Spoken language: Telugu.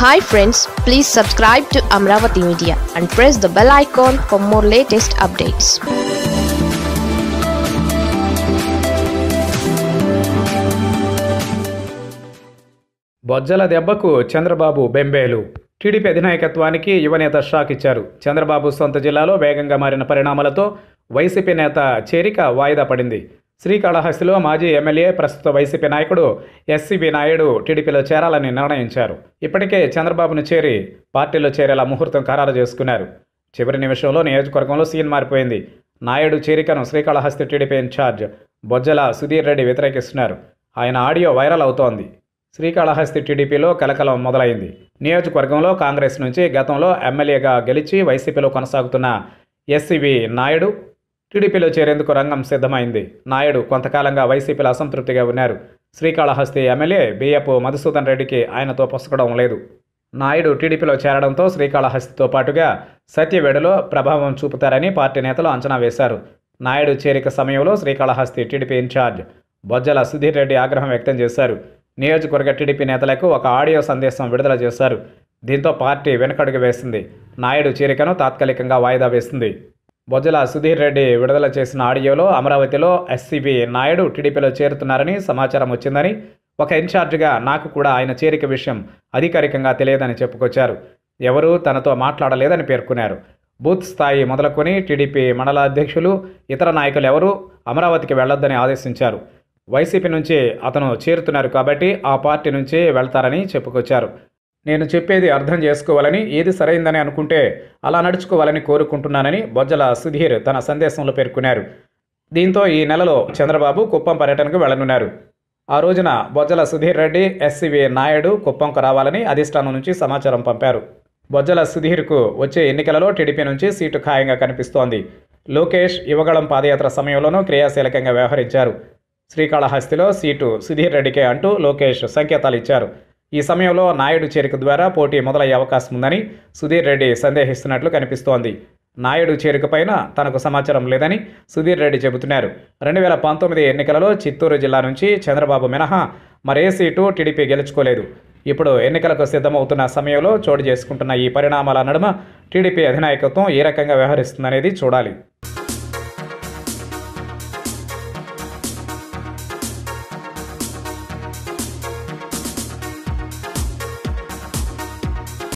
Hi friends please subscribe to Amaravati media and press the bell icon for more latest updates Bojjala దెబ్బకు చంద్రబాబు బెంబేలు. టీడీపీ అధినాయకత్వానికి యువనేత షాక్ ఇచ్చారు. చంద్రబాబు సొంత జిల్లాలో వేగంగా మారిన పరిణామాలతో వైసీపీ నేత చేరిక వాయిదా పడింది. శ్రీకాళహస్తిలో మాజీ ఎమ్మెల్యే ప్రస్తుత వైసీపీ నాయకుడు ఎస్సీబీ నాయుడు టీడీపీలో చేరాలని నిర్ణయించారు. ఇప్పటికే చంద్రబాబును చేరి పార్టీలో చేరేలా ముహూర్తం ఖరారు చేసుకున్నారు. చివరి నిమిషంలో నియోజకవర్గంలో సీన్ మారిపోయింది. నాయుడు చేరికను శ్రీకాళహస్తి టీడీపీ ఇన్ఛార్జ్ బొజ్జల సుధీర్ రెడ్డి వ్యతిరేకిస్తున్నారు. ఆయన ఆడియో వైరల్ అవుతోంది. శ్రీకాళహస్తి టీడీపీలో కలకలం మొదలైంది. నియోజకవర్గంలో కాంగ్రెస్ నుంచి గతంలో ఎమ్మెల్యేగా గెలిచి వైసీపీలో కొనసాగుతున్న ఎస్సీబీ నాయుడు టీడీపీలో చేరేందుకు రంగం సిద్ధమైంది. నాయుడు కొంతకాలంగా వైసీపీలో అసంతృప్తిగా ఉన్నారు. శ్రీకాళహస్తి ఎమ్మెల్యే బియ్యపు మధుసూదన్ రెడ్డికి ఆయనతో పొసగడం లేదు. నాయుడు టీడీపీలో చేరడంతో శ్రీకాళహస్తితో పాటుగా సత్యవేడలో ప్రభావం చూపుతారని పార్టీ నేతలు అంచనా వేశారు. నాయుడు చేరిక సమయంలో శ్రీకాళహస్తి టీడీపీ ఇన్ఛార్జ్ బొజ్జల సుధీర్ రెడ్డి ఆగ్రహం వ్యక్తం చేశారు. నియోజకవర్గ టీడీపీ నేతలకు ఒక ఆడియో సందేశం విడుదల చేశారు. దీంతో పార్టీ వెనకడుగు వేసింది. నాయుడు చేరికను తాత్కాలికంగా వాయిదా వేసింది. బొజ్జల సుధీర్ రెడ్డి విడుదల చేసిన ఆడియోలో అమరావతిలో ఎస్సీబీ నాయుడు టీడీపీలో చేరుతున్నారని సమాచారం వచ్చిందని ఒక ఇన్ఛార్జిగా నాకు కూడా ఆయన చేరిక విషయం అధికారికంగా తెలియదని చెప్పుకొచ్చారు. ఎవరూ తనతో మాట్లాడలేదని పేర్కొన్నారు. బూత్ స్థాయి మొదలుకొని టీడీపీ మండల అధ్యక్షులు ఇతర నాయకులు ఎవరూ అమరావతికి వెళ్ళొద్దని ఆదేశించారు. వైసీపీ నుంచి అతను చేరుతున్నారు కాబట్టి ఆ పార్టీ నుంచి వెళ్తారని చెప్పుకొచ్చారు. నేను చెప్పేది అర్థం చేసుకోవాలని ఏది సరైందని అనుకుంటే అలా నడుచుకోవాలని కోరుకుంటున్నానని బొజ్జల సుధీర్ తన సందేశంలో పేర్కొన్నారు. దీంతో ఈ నెలలో చంద్రబాబు కుప్పం పర్యటనకు వెళ్ళనున్నారు ఆ రోజున బొజ్జల సుధీర్ రెడ్డి ఎస్సీవీ నాయుడు కుప్పంకు రావాలని అధిష్టానం నుంచి సమాచారం పంపారు. బొజ్జల సుధీర్కు వచ్చే ఎన్నికలలో టీడీపీ నుంచి సీటు ఖాయంగా కనిపిస్తోంది. లోకేష్ యువగళం పాదయాత్ర సమయంలోనూ క్రియాశీలకంగా వ్యవహరించారు. శ్రీకాళహస్తిలో సీటు సుధీర్ రెడ్డికే అంటూ లోకేష్ సంకేతాలు ఇచ్చారు. ఈ సమయంలో నాయుడు చేరిక ద్వారా పోటీ మొదలయ్యే అవకాశం ఉందని సుధీర్ రెడ్డి సందేహిస్తున్నట్లు కనిపిస్తోంది. నాయుడు చేరికపైన తనకు సమాచారం లేదని సుధీర్ రెడ్డి చెబుతున్నారు. రెండు వేల పంతొమ్మిది ఎన్నికలలో చిత్తూరు జిల్లా నుంచి చంద్రబాబు మినహా మరే సీటు టీడీపీ గెలుచుకోలేదు. ఇప్పుడు ఎన్నికలకు సిద్ధమవుతున్న సమయంలో చోటు చేసుకుంటున్న ఈ పరిణామాల నడుమ టీడీపీ అధినాయకత్వం ఏ రకంగా వ్యవహరిస్తుందనేది చూడాలి.